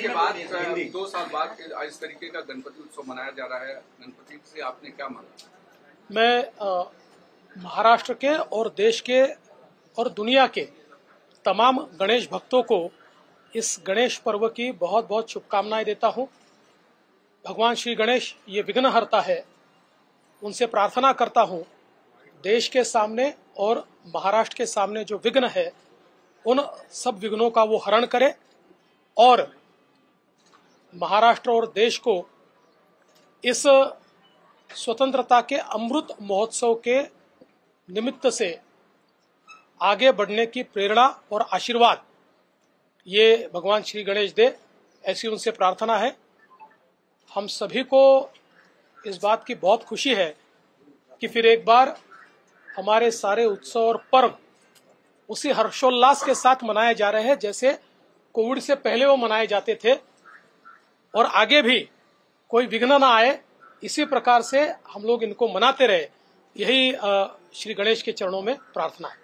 के बाद दो साल बाद इस तरीके का गणपति उत्सव मनाया जा रहा है। गणपति से आपने क्या माना? मैं महाराष्ट्र के और देश के और दुनिया के तमाम गणेश भक्तों को इस गणेश पर्व की बहुत बहुत शुभकामनाएँ देता हूँ। भगवान श्री गणेश ये विघ्न हरता है। उनसे प्रार्थना करता हूँ देश के सामने और महाराष्ट्र के सामने जो विघ्न है उन सब विघ्नों का वो हरण करे और महाराष्ट्र और देश को इस स्वतंत्रता के अमृत महोत्सव के निमित्त से आगे बढ़ने की प्रेरणा और आशीर्वाद, ये भगवान श्री गणेश दे, ऐसी उनसे प्रार्थना है। हम सभी को इस बात की बहुत खुशी है कि फिर एक बार हमारे सारे उत्सव और पर्व उसी हर्षोल्लास के साथ मनाए जा रहे हैं, जैसे कोविड से पहले वो मनाए जाते थे। और आगे भी कोई विघ्न ना आए, इसी प्रकार से हम लोग इनको मनाते रहे। यही श्री गणेश के चरणों में प्रार्थना है।